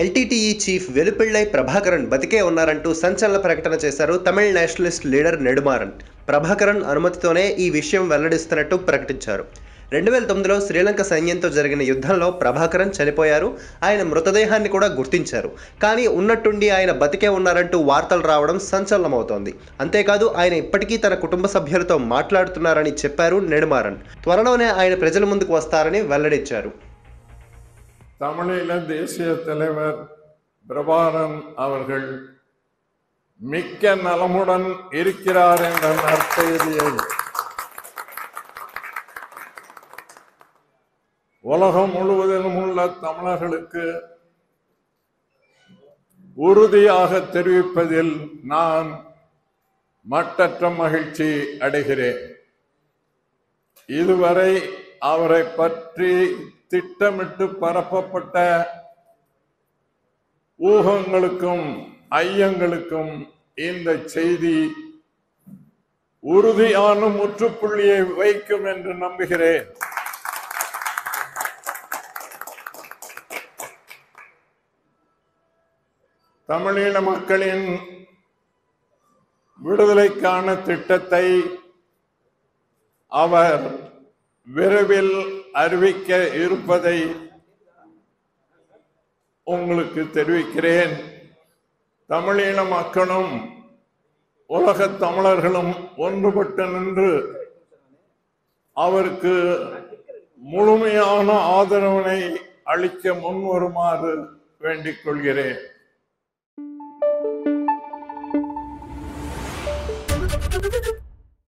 LTTE chief వెలుపిళ్ళై Prabhakaran బతికే ఉన్నారంటూ సంచలన ప్రకటన చేశారు తమిళ నేషనలిస్ట్ లీడర్ నెడుమారన్. ప్రభాకరన్ అనుమతితోనే ఈ విషయం వెల్లడిస్తున్నట్టు ప్రకటించారు. రెండు వేల తొమ్మిదిలో శ్రీలంక సైన్యంతో జరిగిన యుద్ధంలో ప్రభాకరన్ చనిపోయారు. ఆయన మృతదేహాన్ని కూడా గుర్తించారు. కానీ ఉన్నట్టుండి ఆయన బతికే ఉన్నారంటూ వార్తలు రావడం సంచలనమవుతోంది. అంతేకాదు ఆయన ఇప్పటికీ తన కుటుంబ సభ్యులతో మాట్లాడుతున్నారని చెప్పారు నెడుమారన్. త్వరలోనే ఆయన ప్రజల ముందుకు వస్తారని వెల్లడించారు. தமிழீழ தேசிய தலைவர் பிரபாரன் அவர்கள் மிக்க நலமுடன் இருக்கிறார் என்ற நற்செய்தியை உலகம் முழுவதிலும் உள்ள தமிழர்களுக்கு உறுதியாக தெரிவிப்பதில் நான் மட்டற்ற மகிழ்ச்சி அடைகிறேன். இதுவரை அவரை பற்றி திட்டமிட்டு பரப்பப்பட்ட ஊகங்களுக்கும் ஐயங்களுக்கும் இந்த செய்தி உறுதியான முற்றுப்புள்ளியை வைக்கும் என்று நம்புகிறேன். தமிழீழ மக்களின் விடுதலைக்கான திட்டத்தை அவர் விரைவில் அறிவிக்க இருப்பதை உங்களுக்கு தெரிவிக்கிறேன் தமிழீழ மக்களும் உலகத் தமிழர்களும் ஒன்றுபட்டு நின்று அவருக்கு முழுமையான ஆதரவினை அளிக்க முன்வருமாறு வேண்டிக் கொள்கிறேன் Thank you.